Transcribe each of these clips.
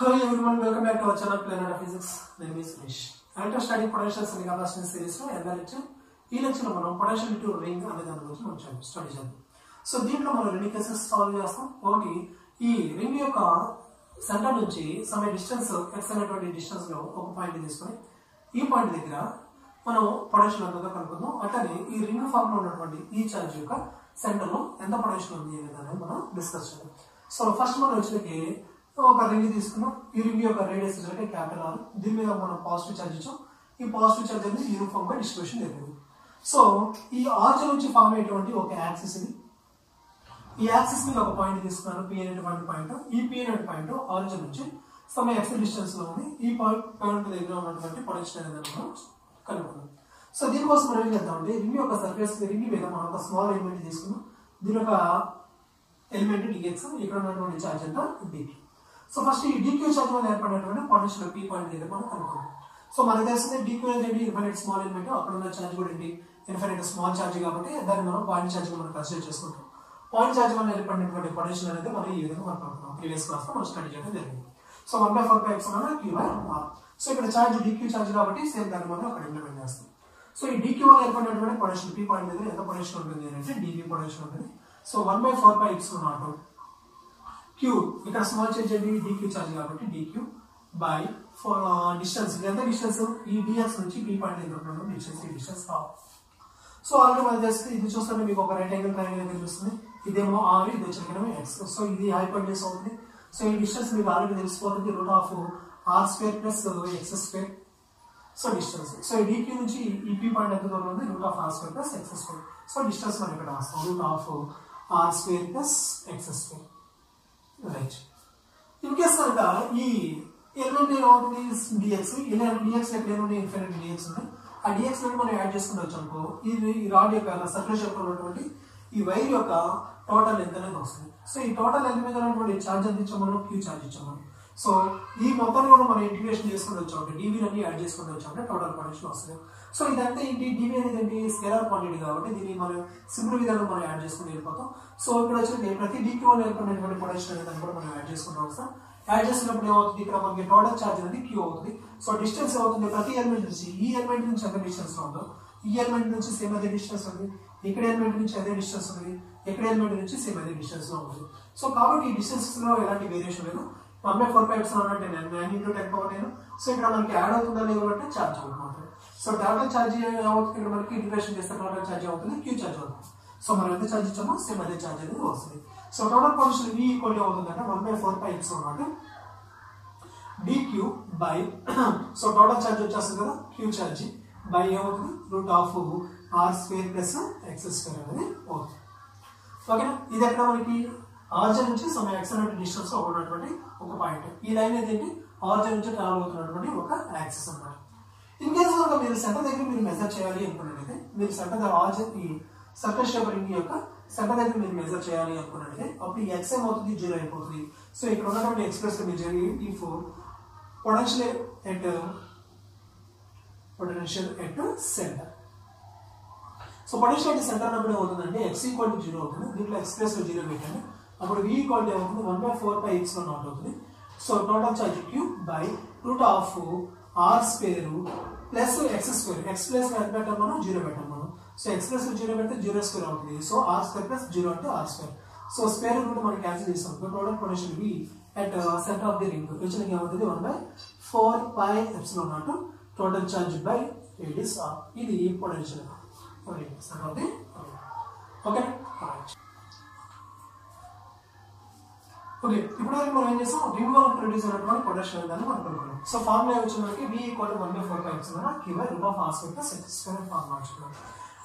Hello everyone, welcome back to our channel Planet of Physics. Name is Suresh. Electro static potentials and capacitance series లో ఎన్నో lecture ఈ లెక్చర్లో మనం potential to ring అనే దాని గురించి మనం చదువు- స్టడీ చేద్దాం. సో దీంట్లో మనం రెండు కేసెస్ సాల్వ్ చేస్తాం. ఒకటి ఈ రింగ్ యొక్క సెంటర్ నుంచి సమ డిస్టెన్స్ ఎక్స్ అనేటువంటి డిస్టెన్స్లో ఒక పాయింట్ తీసుకొని ఈ పాయింట్ దగ్గర మనం పొటెన్షియల్ ఎంతగా కనుక్కుందాం. అట్లనే ఈ రింగ్ ఫామ్లో ఉన్నటువంటి ఈ ఛార్జ్ యొక్క సెంటర్లో ఎంత పొటెన్షియల్ ఉంది అనేది మనం డిస్కస్ చేద్దాం. సో ఫస్ట్ మనం వచ్చేకి ఒక రింగ్ తీసుకున్నాం. ఈ రింగ్ యొక్క రేడియస్ అంటే క్యాపిటల్ ఆర్ దీని మీద మనం పాజిటివ్ ఛార్జ్ ఇచ్చాం. ఈ పాజిటివ్ ఛార్జ్ అనేది యూనిఫామ్గా డిస్ట్రిబ్యూషన్ జరిగింది సో ఈ ఆర్జ్ నుంచి ఫామ్ అయ్యేటువంటి ఒక యాక్సిస్ ఇది. ఈ యాక్సిస్ మీద ఒక పాయింట్ తీసుకున్నాను. పి అనేటువంటి పాయింట్ ఈ పి పాయింట్ ఆరిజిన్ నుంచి సమ ఎక్స్ డిస్టెన్స్లో ఉంది. ఈ పాయింట్ పాయింట్ దగ్గర ఉన్నటువంటి పొటెన్షియల్ అనేది మనం కనుక్కున్నాం సో దీనికోసం మనం ఏం చేద్దామంటే రింగ్ యొక్క సర్ఫేస్ రింగ్ మీద మనం ఒక స్మాల్ ఎలిమెంట్ తీసుకున్నాం. దీని యొక్క ఎలిమెంట్ డిఎక్స్ ఇక్కడ ఉన్నటువంటి ఛార్జ్ అంతా డిపి సో ఫస్ట్ ఈ డీక్యూ ఛార్జ్ వల్ల ఏర్పడినటువంటి పొటెన్షియల్ పీ పాయింట్ ఏదో మనం కనుక్కుందాం సో మనకు తెలిసింది డిక్యూ అనేది ఇన్ఫినిట్ స్మాల్ ఎలిమెంట్ అక్కడ ఉన్న ఛార్జ్ కూడా ఏంటి? ఇన్ఫినిట్ స్మాల్ ఛార్జ్ కాబట్టి దాన్ని మనం పాయింట్ ఛార్జ్ మనం కన్సిడర్ చేసుకుంటాం. పాయింట్ ఛార్జ్ వల్ల ఏర్పడినటువంటి పొటెన్షియల్ అనేది మనం ఈ విధంగా మనం ప్రీవియస్ క్లాస్లో మనం స్టడీ చేయడం జరిగింది. So one by four by X అన్న క్యూ బై ఆర్ సో ఇక్కడ ఛార్జ్ డిక్యూ ఛార్జ్ కాబట్టి సేమ్ దాన్ని మనం అక్కడ ఇంప్లిమెంట్ చేస్తాం. సో ఈ డిక్యూ వల్ల ఏర్పడినటువంటి పొటెన్షియల్ పీ పాయింట్ దగ్గర ఎంత పొటెన్షియల్ ఉంటుంది అంటే డిబి పొటెన్షియల్ ఉంటుంది. So one by four by X not Q ఇక్కడ స్మాల్ చేంజ్ అనేది డిక్యూ ఛార్జ్ కాబట్టి డిక్యూ బై డిస్టెన్స్ ఎంత డిస్టెన్స్ ఈ డిఎక్స్ నుంచి బి పాయింట్ దగ్గర డిస్టెన్స్ ఈ డిస్టెన్స్ కావు సో ఆల్రెడీ మనం చేస్తే ఇది చూస్తుంటే మీకు ఒక రైట్ యాంగిల్ ట్రయాంగిల్ తెలుస్తుంది. ఇదేమో ఆర్ ఇది వచ్చేకేమో ఎక్స్ సో ఇది హైపోటెన్స్ అవుతుంది. సో ఈ డిస్టెన్స్ మీకు ఆల్రెడీ తెలిసిపోతుంది root of R square plus X square so distance so ఈ డిక్యూ నుంచి ఈ పీ పాయింట్ ఎంత దూరం ఉంది? Root of R square plus X square so distance మనం ఇక్కడ రాస్తాం. Root of R square plus X square right in case కనుక ఈ ఎలిమెంట్ ఏమవుతుంది డిఎక్స్ ఇలా డిఎక్స్ ఎక్కడ ఏముంది ఇన్ఫినిట్ డిఎక్స్ ఉంది. ఆ డిఎక్స్ నుండి మనం యాడ్ చేసుకుని అనుకో ఇది ఈ రాడ్ యొక్క సర్ఫేస్ యొక్క ఉన్నటువంటి ఈ వైర్ యొక్క టోటల్ ఎంత అనేది వస్తుంది. సో ఈ టోటల్ ఎంత మీద ఉన్నటువంటి ఛార్జ్ ఎంత క్యూ ఛార్జ్ ఇచ్చాం సో ఈ మొత్తం కూడా మనం ఇంటిగ్రేషన్ చేసుకుని వచ్చామంటే డివి అన్ని యాడ్ చేసుకుని వచ్చామంటే టోటల్ పొటెన్షియల్ వస్తుంది. సో ఇదంతా ఏంటి? డీవీ అనేది ఏంటి? స్కేలార్ క్వాంటిటీ కాబట్టి దీన్ని మనం సింపుల్ విధానం మనం యాడ్ చేసుకుని వెళ్ళిపోతాం. సో ఇక్కడ వచ్చిన ప్రతి డీక్యూ వల్ల ఏర్పడినటువంటి పొటెన్షియల్ అనేది కూడా మనం యాడ్ చేసుకుంటాం సార్ యాడ్ చేసినప్పుడు ఏమవుతుంది? ఇక్కడ మనకి టోటల్ ఛార్జ్ అనేది క్యూ అవుతుంది. సో డిస్టెన్స్ ఏమవుతుంది? ప్రతి ఎలిమెంట్ నుంచి ఈ ఎలిమెంట్ నుంచి ఎంత డిస్టెన్స్ ఉందో ఈ ఎలిమెంట్ నుంచి సేమ్ అదే డిస్టెన్స్ ఉంది. ఇక్కడ ఎలిమెంట్ నుంచి అదే డిస్టెన్స్ ఉంది. ఇక్కడ ఎలిమెంట్ నుంచి సేమ్ అదే డిస్టెన్స్లో ఉంది. సో కాబట్టి ఈ డిస్టెన్స్లో ఎలాంటి వేరియేషన్ లేదు. వన్ బై ఫోర్ పైప్స్ అంటే నేను. నైన్ ఇంటూ టెన్ పవర్ నేను. సో ఇక్కడ మనకి యాడ్ అవుతుందా లేదు అంటే ఛార్జ్ అవుతుంది సో టోటల్ ఛార్జ్ అవుతుంది. ఇక్కడ మనకి ఇంటిగ్రేషన్ చేస్తే టోటల్ ఛార్జ్ అవుతుంది. క్యూ ఛార్జ్ అవుతుంది. సో మనం ఎంత ఛార్జ్ ఇచ్చామో సేమ్ అదే ఛార్జ్ అనేది వస్తుంది. So total position V equal అవుతుంది అంటే one by four pi X అనమాట DQ by so total charge వచ్చేస్తుంది కదా క్యూ ఛార్జ్ బై ఏమవుతుంది? Root of R square plus X square అనేది అవుతుంది. ఓకేనా ఇది ఎక్కడ మనకి ఆర్జన్ నుంచి సమ ఎక్స్ డిస్టెన్స్లో ఉన్నటువంటి ఒక పాయింట్ ఈ లైన్ ఏంటి? ఆర్జన్ నుంచి ట్రావెల్ అవుతున్నటువంటి ఒక యాక్సిస్ అన్నమాట. ఇన్ కేసు కనుక మీరు సెంటర్ దగ్గర మీరు మెజర్ చేయాలి అనుకున్నట్లయితే మీరు సెంటర్ ఆర్జన్ ఈ సర్ఫేస్ షేప్ యొక్క సెంటర్ దగ్గర మీరు మెజర్ చేయాలి అనుకున్నట్లయితే అప్పుడు ఈ ఎక్స్ ఏమవుతుంది జీరో అయిపోతుంది. సో ఇక్కడ ఉన్నటువంటి ఎక్స్ప్రెస్ మీరు జరిగి ఈ four potential at potential at centre so potential at centre అన్నప్పుడు ఏమవుతుందంటే ఎక్స్ ఈక్వల్ టు జీరో అవుతుంది. దీంట్లో ఎక్స్ప్రెస్ జీరో పెట్టండి. అప్పుడు వి ఈక్వల్ టు అవుతుంది one by four by X one not అవుతుంది. So total charge Q by root of R square plus X square X plus ఎంత పెట్టాం మనం? జీరో పెట్టాం మనం. సో ఎక్స్ ప్లస్ జీరో పెడితే జీరో స్క్వేర్ అవుతుంది. So R square plus zero అంటే R square so square root మనం cancel చేస్తాం total potential V at centre of the ring వచ్చిన ఏమవుతుంది? One by four by epsilon not total charge by radius R ఇది potential centre of the okay okay ఇప్పుడు వరకు మనం ఏం చేస్తాం? రింగ్ వల్ల ప్రొడ్యూస్ అయినటువంటి ప్రొడక్షన్ ఉందని మనం సో ఫార్ములా వచ్చిన మనకి? V equal one by four pi X ద్వారా రూప్ ఆఫ్ ఆస్ యొక్క ప్లస్ ఎక్స్ స్క్వేర్ ఫార్ములా వచ్చింది.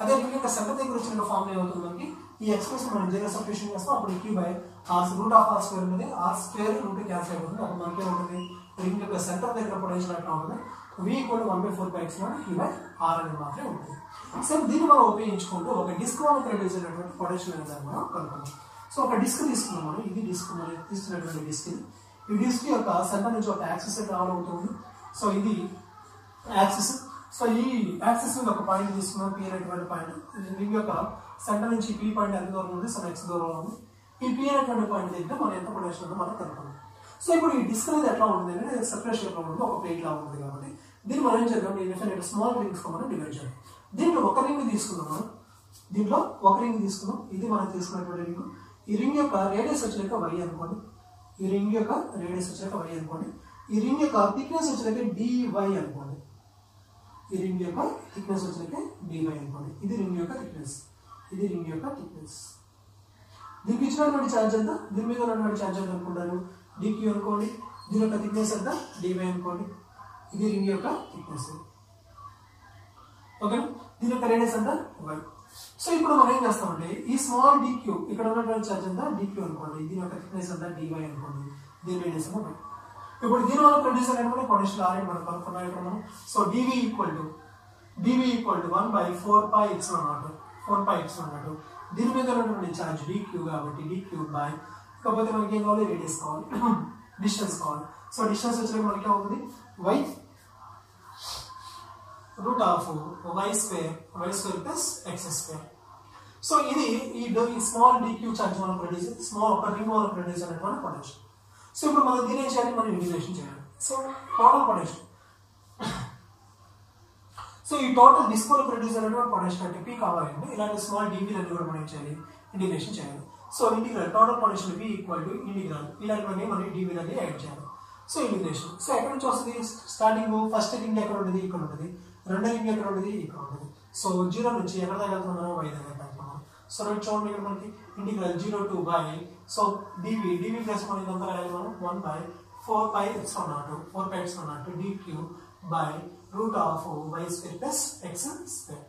అదే రింగ్ యొక్క సెంటర్ దగ్గర వచ్చిన ఫార్ములా ఏమవుతుంది మనకి? ఈ ఎక్స్ప్రెస్ మనం జీరో సబ్స్టిట్యూషన్ చేస్తాం. అప్పుడు Q by R root of R square ఉంటుంది. ఆర్ స్క్వేర్ రూట్ క్యాన్సిల్ అయిపోతుంది అప్పుడు మనకి ఏమవుతుంది? రింగ్ యొక్క సెంటర్ దగ్గర పొటెన్షియల్ ఎట్లా ఉంటుంది. V equal one by four by X ద్వారా బై ఆర్ అనేది మాత్రమే ఉంటుంది. సో దీన్ని మనం ఉపయోగించుకుంటూ ఒక డిస్క్ వల్ల ప్రొడ్యూస్ అయినటువంటి పొటెన్షియల్ అనేది మనం కనుక్కుందాం. సో ఒక డిస్క్ తీసుకున్నాం మనం. ఇది డిస్క్ మనం తీసుకున్నటువంటి డిస్క్ ఇది. ఈ డిస్క్ యొక్క సెంటర్ నుంచి ఒక యాక్సిస్ ట్రావెల్ అవుతుంది. సో ఇది యాక్సిస్. సో ఈ యాక్సిస్ మీద ఒక పాయింట్ తీసుకున్నాం. పి అనేటువంటి పాయింట్. రింగ్ యొక్క సెంటర్ నుంచి పి పాయింట్ ఎంత దూరం ఉంది? సో ఎక్స్ దూరం ఉంది. ఈ పి అనేటువంటి పాయింట్ దగ్గర మనం ఎంత పొటెన్షియల్ ఉందో మనం కనుక్కున్నాం సో ఇప్పుడు ఈ డిస్క్ అనేది ఎట్లా ఉంటుంది అంటే సెపరేట్ షేప్ ఉంటుంది. ఒక ప్లేట్ లా ఉంటుంది కాబట్టి. దీన్ని మనం ఏం చేద్దాం? ఈ డెఫినెట్ స్మాల్ రింగ్స్ మనం డివైడ్ చేయాలి దీంట్లో ఒక రింగ్ తీసుకుందాం మనం. దీంట్లో ఒక రింగ్ తీసుకుందాం. ఇది మనం తీసుకున్నటువంటి రింగ్ ఈ రింగ్ యొక్క రేడియస్ వచ్చినాక వై అనుకోండి. ఈ రింగ్ యొక్క రేడియస్ వచ్చినాక వై అనుకోండి. ఈ రింగ్ యొక్క థిక్నెస్ వచ్చినాక డివై అనుకోండి. ఈ రింగ్ యొక్క థిక్నెస్ వచ్చినాక డివై అనుకోండి. ఇది రింగ్ యొక్క థిక్నెస్ ఇది రింగ్ యొక్క థిక్నెస్ దీనికి ఇచ్చినటువంటి ఛార్జ్ ఎంత? దీని మీద ఉన్నటువంటి ఛార్జ్ ఎంత అనుకుంటారు? డిక్యూ అనుకోండి. దీని యొక్క థిక్నెస్ ఎంత? డివై అనుకోండి. ఇది రింగ్ యొక్క థిక్నెస్ ఓకే దీని యొక్క రేడియస్ ఎంత? వై సో ఇప్పుడు మనం ఏం చేస్తామంటే ఈ స్మాల్ డిక్యూ ఇక్కడ ఉన్నటువంటి ఛార్జ్ అంతా డిక్యూ అనుకోండి దీని యొక్క థిక్నెస్ అంతా డివై అనుకోండి దీని రేడియస్ ఎంత ఇప్పుడు దీని వల్ల ప్రొడ్యూస్ అయినటువంటి పొటెన్షియల్ ఆర్ మనం కనుక్కున్నాం ఇక్కడ మనం. So dv equal to dv equal to one by four pi x అన్నట్టు ఫోర్ పై ఎక్స్ అన్నట్టు దీని మీద ఉన్నటువంటి ఛార్జ్ డిక్యూ కాబట్టి డిక్యూ బై కాకపోతే మనకి ఏం కావాలి? రేడియస్ కావాలి. డిస్టెన్స్ కావాలి. సో డిస్టెన్స్ వచ్చినప్పుడు మనకి ఏమవుతుంది? Y root of Y square Y square plus X square. So ఇది ఈ ఈ స్మాల్ డిక్యూ ఛార్జ్ మనం ప్రొడ్యూస్ స్మాల్ ఒక రింగ్ వల్ల ప్రొడ్యూస్ అనేటువంటి పొటెన్షియల్ సో ఇప్పుడు మనం దీని ఏం చేయాలి? మనం ఇంటిగ్రేషన్ చేయాలి. సో టోటల్ పొటెన్షియల్ సో ఈ టోటల్ డిస్కోలో ప్రొడ్యూస్ అనేటువంటి పొటెన్షియల్ అంటే పీ కావాలండి ఇలాంటి స్మాల్ డీవీలన్నీ కూడా మనం ఏం చేయాలి? ఇంటిగ్రేషన్ చేయాలి. So integral total potential P equal to integral ఇలాంటివన్నీ మనం డీవీలన్నీ యాడ్ చేయాలి. సో ఇంటిగ్రేషన్ సో ఎక్కడి నుంచి వస్తుంది? స్టార్టింగ్ ఫస్ట్ రింగ్ ఎక్కడ ఉంటుంది? ఇక్కడ ఉంటుంది. రెండో రింగ్ ఎక్కడ ఉండేది ఇక్కడ ఉండేది సో జీరో నుంచి ఎక్కడ దాకా వెళ్తున్నాం వై దగ్గర వెళ్తున్నాం సో రెండు చూడండి ఇక్కడ మనకి integral zero to by so DV DV plus మనం ఇదంతా రాయాలి మనం? One by four by X అన్నట్టు ఫోర్ బై ఎక్స్ అన్నట్టు DQ D Q by root of Y square plus X square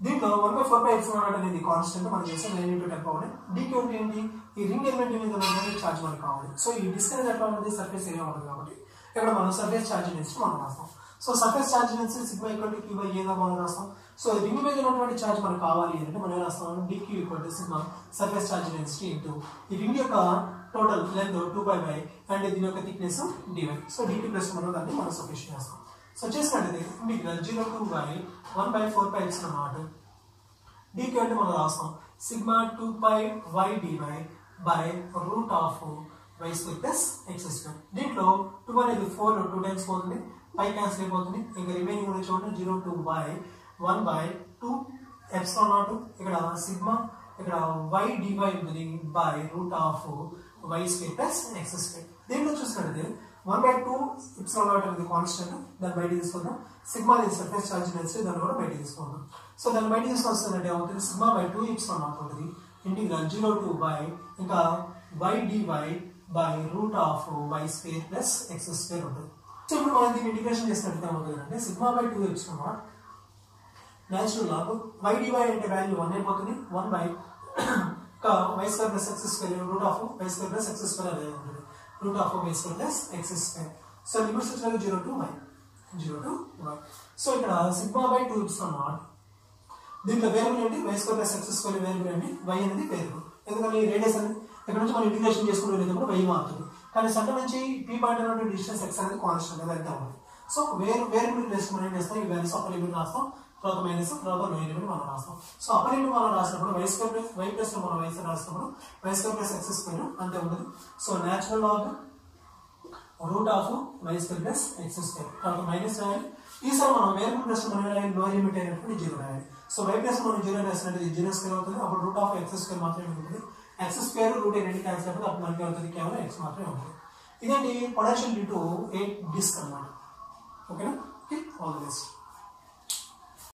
దీంట్లో one by four by X అన్నట్టు అనేది constant మనం చేస్తే nine into ten power D Q అంటే ఏంటి? ఈ రింగ్ ఎలిమెంట్ మీద ఉన్నటువంటి ఛార్జ్ మనకు కావాలి. సో ఈ డిస్టెన్స్ ఎట్లా ఉంటుంది? సర్ఫేస్ ఏరియా ఉంటుంది కాబట్టి. ఇక్కడ మనం సర్ఫేస్ ఛార్జ్ చేసి మనం రాస్తాం. So surface charge density sigma equal to Q by ఏదో మనం రాస్తాం. సో రింగ్ మీద ఉన్నటువంటి ఛార్జ్ మనకు కావాలి అంటే మనం ఏం రాస్తాం? DQ equal to sigma surface charge density into ఈ రింగ్ యొక్క total length two by by and దీని యొక్క thickness DY so DT plus మనం దాన్ని మనం సఫిషియన్ చేస్తాం. సో చేసినట్టయితే integral zero two by one by four by X అన్నమాట డికి అంటే మనం రాస్తాం. Sigma two by Y DY by root of Y square plus X square దీంట్లో టూ అనేది ఫోర్ టూ టైమ్స్ పోతుంది. పై క్యాన్సిల్ అయిపోతుంది ఇంకా రిమైనింగ్ ఉన్న చూడండి zero two by one by two epsilon not ఇక్కడ సిగ్మా ఇక్కడ వై డివై ఉంటుంది. By root of Y square plus X square. దీంట్లో చూసుకుంటే one by two epsilon not అనేది కాన్స్టెంట్. దాన్ని బయట తీసుకుందాం. సిగ్మా అనేది ఛార్జ్ డెన్సిటీ దాన్ని కూడా బయట తీసుకుందాం. సో దాన్ని బయట తీసుకొస్తుందంటే ఏమవుతుంది? Sigma by two epsilon not ఉంటుంది. ఇంటిగ్రల్ జీరో టూ బై ఇంకా Y DY by root of Y square plus X square ఉంటుంది. సో ఇప్పుడు మనం దీన్ని ఇంటిగ్రేషన్ చేసినట్టు ఏమవుతుంది అంటే sigma by two epsilon not natural log Y DY అంటే వాల్యూ వన్ అయిపోతుంది one by Y square plus X square root of Y square plus X square అదే ఉంటుంది. Root of Y square plus X square so limits వచ్చినది zero to Y zero to Y so ఇక్కడ sigma by two epsilon not దీంట్లో variable ఏంటి? Y square plus X square variable ఏంటి? Why అనేది variable. ఎందుకంటే ఈ రేడియస్ అనేది ఇక్కడ నుంచి మనం ఇంటిగ్రేషన్ చేసుకుని వెళ్ళేటప్పుడు వై మారుతుంది కానీ సెంటర్ నుంచి పీ పాయింట్ అనేటువంటి డిస్టెన్స్ ఎక్స్ అనేది కాన్స్టెంట్ అది అయితే ఉంది సో వేరు వేరియబుల్ ప్లేస్ మనం ఏం చేస్తాం? ఈ వాల్యూస్ అప్పర్ లిమిట్ రాస్తాం. తర్వాత మైనస్ తర్వాత లోయర్ లిమిట్ మనం రాస్తాం. సో అప్పర్ లిమిట్ మనం రాసినప్పుడు Y square plus Y plus మనం వై రాసినప్పుడు Y square plus X square అంతే ఉంటుంది. So natural log root of Y square plus X square తర్వాత మైనస్ రాయాలి. ఈసారి మనం వేరియబుల్ ప్లస్ మనం రాయాలి? లోయర్ లిమిట్ అయినటువంటి జీరో రాయాలి. సో వై ప్లస్ మనం జీరో రాసినట్టు జీరో స్క్వేర్ అవుతుంది. అప్పుడు రూట్ ఆఫ్ ఎక్స్ స్క్వేర్ మాత్రమే ఉంటుంది. X square root eight cancel అయిపోతే అప్పుడు మనకి అవుతుంది కేవలం ఎక్స్ మాత్రమే ఉంటుంది. ఇదేంటి potential due to eight disk అనమాట ఓకేనా ఆల్ ది బెస్ట్